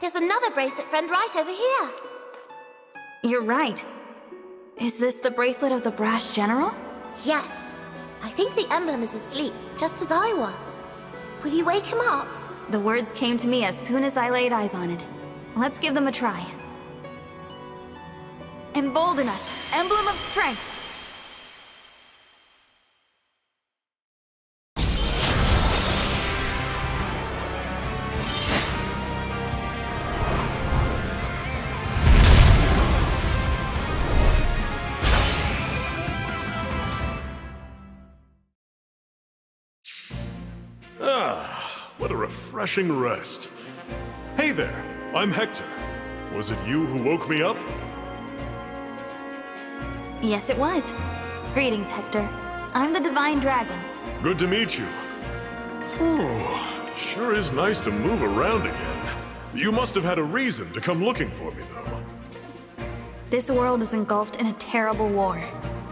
There's another bracelet friend right over here. You're right. Is this the bracelet of the Brash General? Yes. I think the emblem is asleep, just as I was. Will you wake him up? The words came to me as soon as I laid eyes on it. Let's give them a try. Embolden us, emblem of strength. Refreshing rest. Hey there, I'm Hector. Was it you who woke me up? Yes, it was. Greetings, Hector. I'm the Divine Dragon. Good to meet you. Whew, sure is nice to move around again. You must have had a reason to come looking for me, though. This world is engulfed in a terrible war.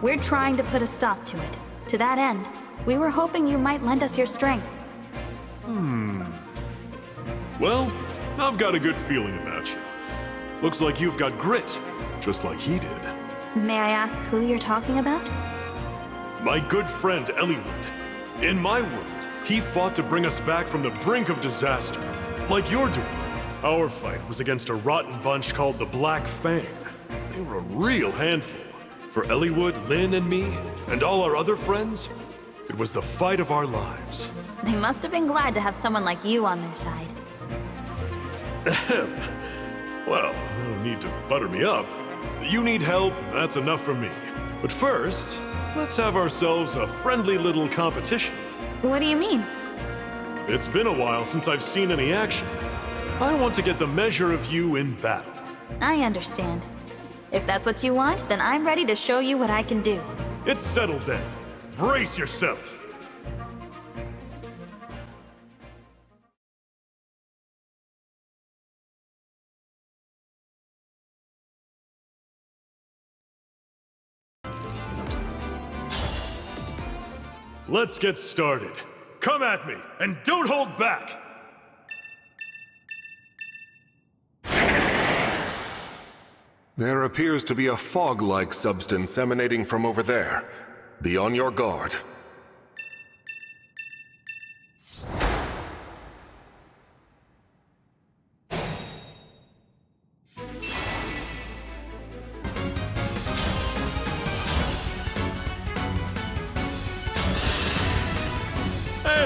We're trying to put a stop to it. To that end, we were hoping you might lend us your strength. Hmm, Well, I've got a good feeling about you. Looks like you've got grit, just like he did. May I ask who you're talking about? My good friend Eliwood. In my world, he fought to bring us back from the brink of disaster, like you're doing. Our fight was against a rotten bunch called the Black Fang. They were a real handful. For Eliwood, Lyn, and me, and all our other friends, it was the fight of our lives. They must have been glad to have someone like you on their side. Well, no need to butter me up. You need help, that's enough for me. But first, let's have ourselves a friendly little competition. What do you mean? It's been a while since I've seen any action. I want to get the measure of you in battle. I understand. If that's what you want, then I'm ready to show you what I can do. It's settled then. Brace yourself. Let's get started. Come at me, and don't hold back! There appears to be a fog-like substance emanating from over there. Be on your guard.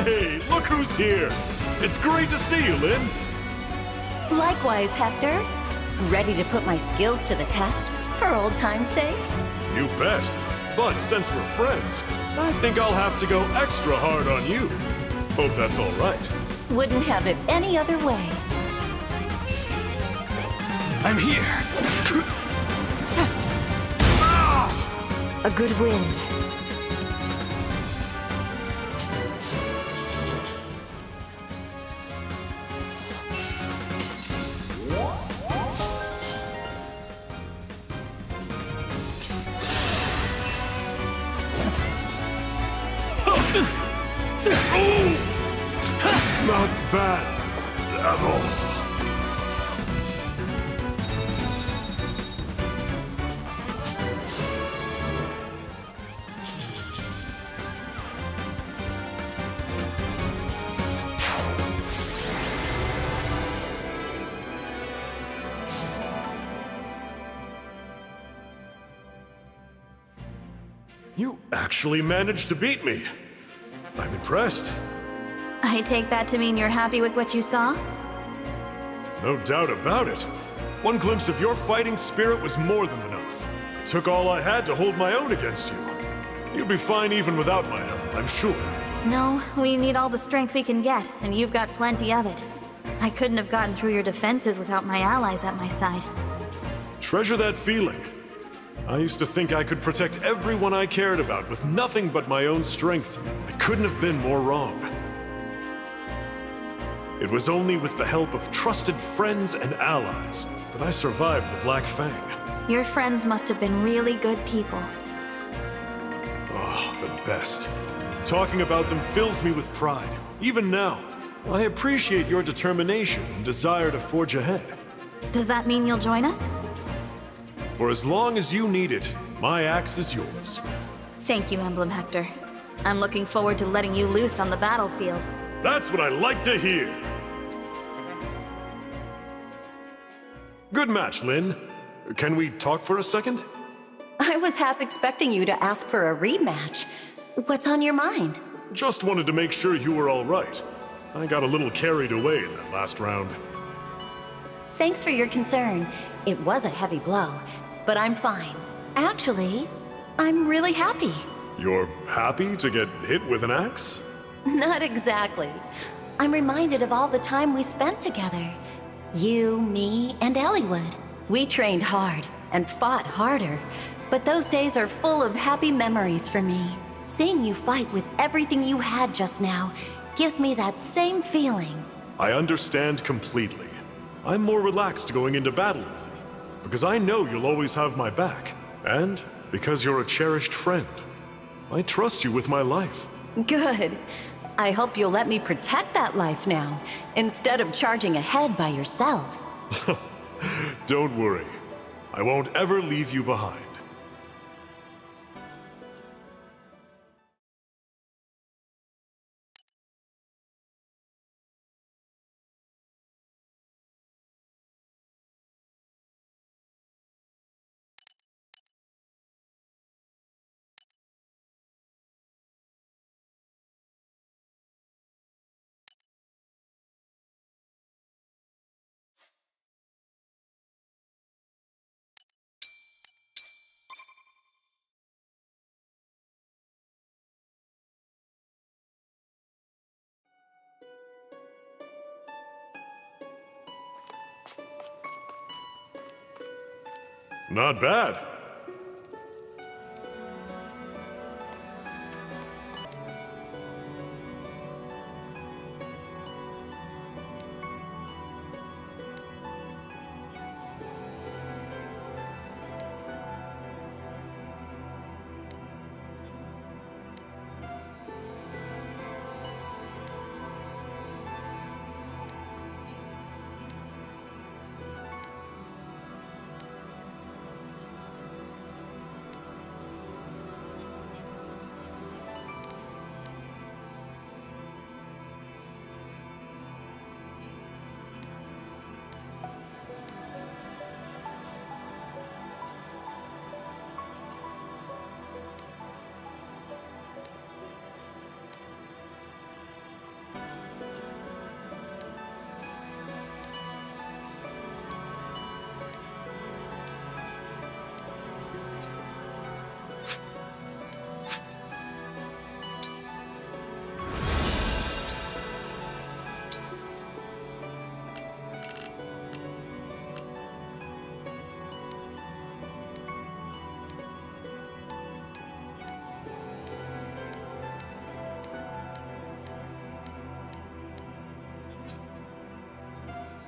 Hey, look who's here! It's great to see you, Lyn! Likewise, Hector. Ready to put my skills to the test, for old time's sake? You bet. But since we're friends, I think I'll have to go extra hard on you. Hope that's all right. Wouldn't have it any other way. I'm here. A good wind. Bad all. You actually managed to beat me. I'm impressed. I take that to mean you're happy with what you saw? No doubt about it. One glimpse of your fighting spirit was more than enough. It took all I had to hold my own against you. You'll be fine even without my help, I'm sure. No, we need all the strength we can get, and you've got plenty of it. I couldn't have gotten through your defenses without my allies at my side. Treasure that feeling. I used to think I could protect everyone I cared about with nothing but my own strength. I couldn't have been more wrong. It was only with the help of trusted friends and allies that I survived the Black Fang. Your friends must have been really good people. Oh, the best. Talking about them fills me with pride, even now. I appreciate your determination and desire to forge ahead. Does that mean you'll join us? For as long as you need it, my axe is yours. Thank you, Emblem Hector. I'm looking forward to letting you loose on the battlefield. That's what I like to hear. Good match, Lyn. Can we talk for a second? I was half expecting you to ask for a rematch. What's on your mind? Just wanted to make sure you were all right. I got a little carried away in that last round. Thanks for your concern. It was a heavy blow, but I'm fine. Actually, I'm really happy. You're happy to get hit with an axe? Not exactly. I'm reminded of all the time we spent together. You, me, and Eliwood. We trained hard and fought harder, but those days are full of happy memories for me. Seeing you fight with everything you had just now gives me that same feeling. I understand completely. I'm more relaxed going into battle with you, because I know you'll always have my back, and because you're a cherished friend. I trust you with my life. Good. I hope you'll let me protect that life now, instead of charging ahead by yourself. Don't worry. I won't ever leave you behind. Not bad.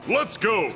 Let's go!